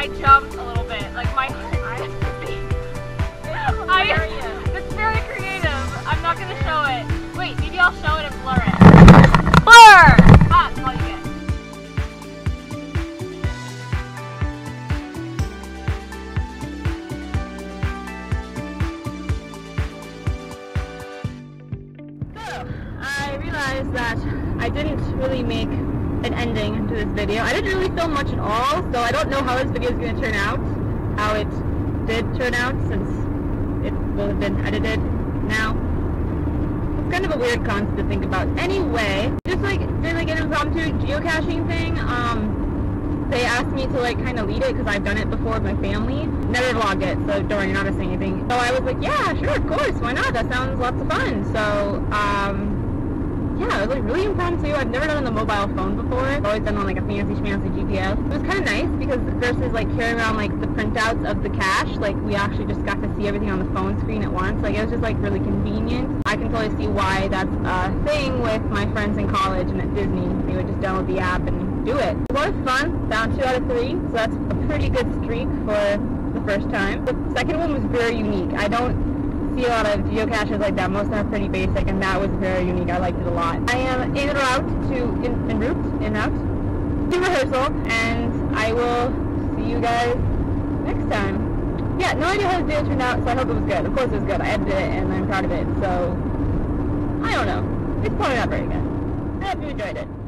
I jumped a little bit. Like my heart skipped. I, it's very creative. I'm not gonna show it. Wait, maybe I'll show it and blur it. Blur! Ah, that's all you get. So, I realized that I didn't really make an ending to this video. I didn't really film much at all, so I don't know how this video is going to turn out, how it did turn out since it will have been edited now. It's kind of a weird concept to think about. Anyway, just like did like an impromptu geocaching thing. Um, they asked me to like kind of lead it because I've done it before with my family. Never vlogged it, so Dorian, you're not gonna anything. So I was like, yeah, sure, of course, why not? That sounds lots of fun. So, um, was like really impromptu. I've never done on the mobile phone before. I've always done on like a fancy schmancy GPS. It was kind of nice because versus like carrying around like the printouts of the cache, like we actually just got to see everything on the phone screen at once. Like it was just like really convenient. I can totally see why that's a thing with my friends in college and at Disney. They would just download the app and do it. It was fun. Found two out of three, so that's a pretty good streak for the first time. The second one was very unique. I don't see a lot of geocaches like that. Most of them are pretty basic, and that was very unique. I liked it a lot. I am en route to in, route en route to rehearsal, and I will see you guys next time. Yeah, no idea how the video turned out, so I hope it was good. Of course it was good. I edited it, and I'm proud of it. So I don't know. It's probably not very good. I hope you enjoyed it.